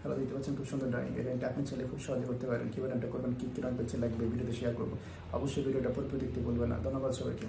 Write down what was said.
Hello দেখতে পাচ্ছেন খুব সুন্দর ড্রয়িং এই ড্রয়িংটা আপনি চাইলে খুব সহজে করতে পারেন। কীভাবে ড্রয়িংটা করবেন, কী কী রঙ পেচ্ছে লাগবে ভিডিওতে শেয়ার করব। অবশ্যই ভিডিওটা পরপর দেখতে বলবেন না। ধন্যবাদ সবাইকে।